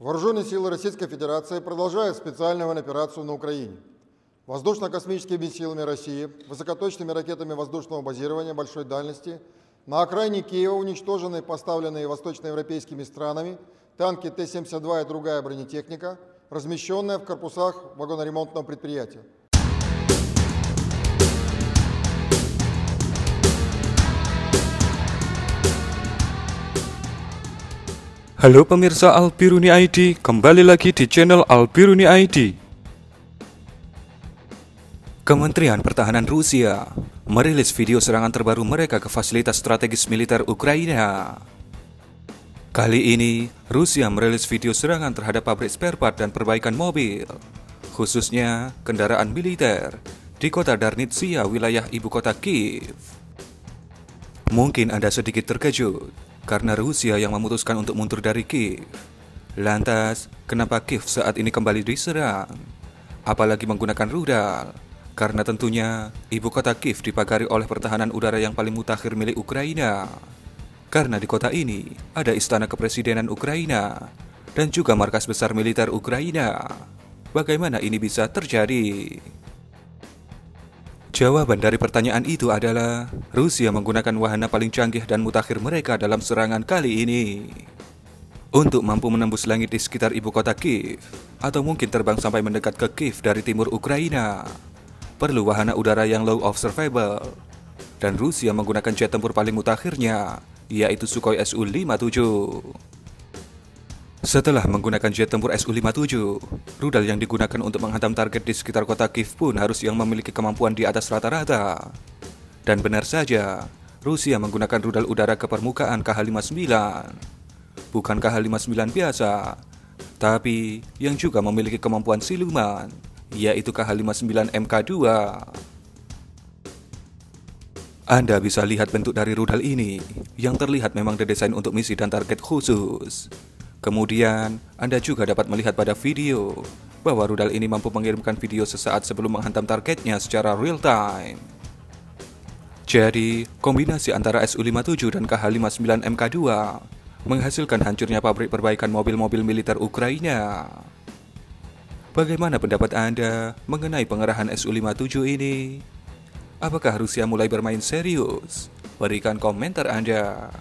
Вооруженные силы Российской Федерации продолжают специальную операцию на Украине. Воздушно-космическими силами России, высокоточными ракетами воздушного базирования большой дальности на окраине Киева уничтожены поставленные восточноевропейскими странами танки Т-72 и другая бронетехника, размещенная в корпусах вагоноремонтного предприятия. Halo pemirsa Albiruni ID, kembali lagi di channel Albiruni ID. Kementerian Pertahanan Rusia merilis video serangan terbaru mereka ke fasilitas strategis militer Ukraina. Kali ini, Rusia merilis video serangan terhadap pabrik spare part dan perbaikan mobil, khususnya kendaraan militer di kota Darnitsia, wilayah ibu kota Kiev. Mungkin Anda sedikit terkejut karena Rusia yang memutuskan untuk mundur dari Kiev. Lantas, kenapa Kiev saat ini kembali diserang? Apalagi menggunakan rudal? Karena tentunya ibu kota Kiev dipagari oleh pertahanan udara yang paling mutakhir milik Ukraina. Karena di kota ini ada istana kepresidenan Ukraina dan juga markas besar militer Ukraina. Bagaimana ini bisa terjadi? Jawaban dari pertanyaan itu adalah Rusia menggunakan wahana paling canggih dan mutakhir mereka dalam serangan kali ini. Untuk mampu menembus langit di sekitar ibu kota Kiev, atau mungkin terbang sampai mendekat ke Kiev dari timur Ukraina, perlu wahana udara yang low observable. Dan Rusia menggunakan jet tempur paling mutakhirnya, yaitu Sukhoi Su-57. Setelah menggunakan jet tempur Su-57, rudal yang digunakan untuk menghantam target di sekitar kota Kiev pun harus yang memiliki kemampuan di atas rata-rata. Dan benar saja, Rusia menggunakan rudal udara ke permukaan KH-59. Bukan KH-59 biasa, tapi yang juga memiliki kemampuan siluman, yaitu KH-59 MK2. Anda bisa lihat bentuk dari rudal ini, yang terlihat memang didesain untuk misi dan target khusus. Kemudian, Anda juga dapat melihat pada video bahwa rudal ini mampu mengirimkan video sesaat sebelum menghantam targetnya secara real time. Jadi, kombinasi antara Su-57 dan KH-59 MK2 menghasilkan hancurnya pabrik perbaikan mobil-mobil militer Ukraina. Bagaimana pendapat Anda mengenai pengerahan Su-57 ini? Apakah Rusia mulai bermain serius? Berikan komentar Anda.